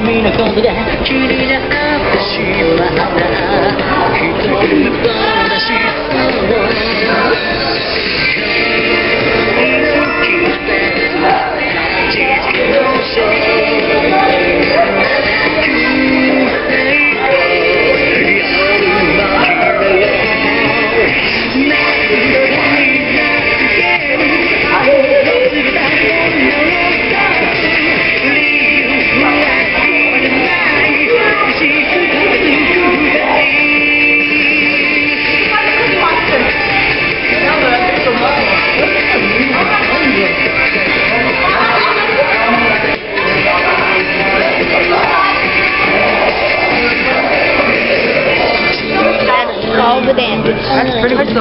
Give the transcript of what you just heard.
君のことが気になってしまう all the bandage. That's pretty much